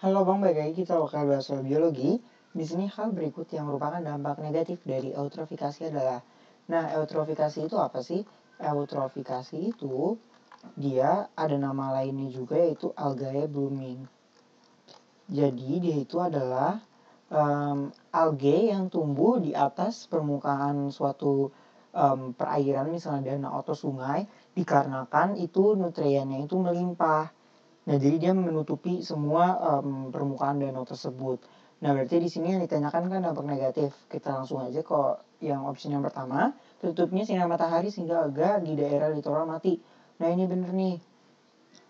Halo Bang, lagi kita bakal bahas soal biologi. Di sini hal berikut yang merupakan dampak negatif dari eutrofikasi adalah Nah, eutrofikasi itu apa sih? Eutrofikasi itu dia ada nama lainnya juga yaitu algae blooming. Jadi dia itu adalah um, algae yang tumbuh di atas permukaan suatu um, perairan misalnya danau atau sungai dikarenakan itu nutriennya itu melimpah Nah, jadi dia menutupi semua um, permukaan danau tersebut. Nah, berarti di sini yang ditanyakan kan dampak negatif. Kita langsung aja kok yang opsi yang pertama, tutupnya sinar matahari sehingga agak di daerah litoral mati. Nah, ini bener nih.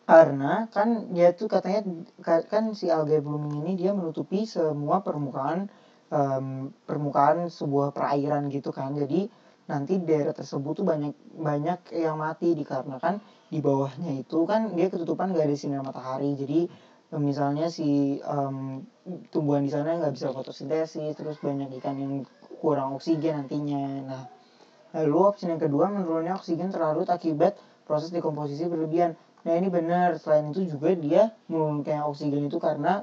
Karena kan dia tuh katanya kan si algae blooming ini dia menutupi semua permukaan um, permukaan sebuah perairan gitu kan. Jadi nanti daerah tersebut tuh banyak banyak yang mati dikarenakan di bawahnya itu kan dia ketutupan gak ada sinar matahari. Jadi misalnya si um, tumbuhan di sana nggak bisa fotosintesis terus banyak ikan yang kurang oksigen nantinya. Nah lalu opsi yang kedua menurunnya oksigen terlarut akibat proses dekomposisi berlebihan. Nah ini benar. Selain itu juga dia menurunkan oksigen itu karena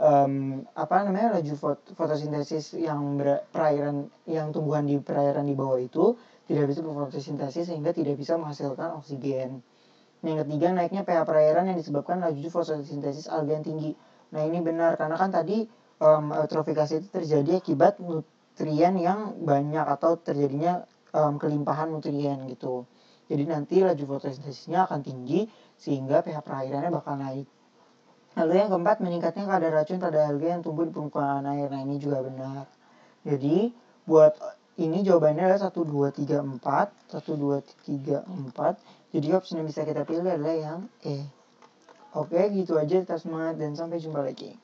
um, apa namanya laju fotosintesis yang perairan yang tumbuhan di perairan di bawah itu tidak bisa berfotosintesis sehingga tidak bisa menghasilkan oksigen. Yang ketiga naiknya pH perairan yang disebabkan laju fotosintesis alga yang tinggi. Nah ini benar karena kan tadi um, eutrofikasi itu terjadi akibat nutrien yang banyak atau terjadinya um, kelimpahan nutrien gitu. Jadi nanti laju fotosintesisnya akan tinggi sehingga pH perairannya bakal naik. Lalu yang keempat, meningkatnya kadar racun pada alga yang tumbuh di permukaan air. Nah, ini juga benar. Jadi, buat ini jawabannya adalah 1, 2, 3, 4. 1, 2, 3, 4. Jadi, opsi yang bisa kita pilih adalah yang E. Oke, gitu aja. Tetap semangat dan sampai jumpa lagi.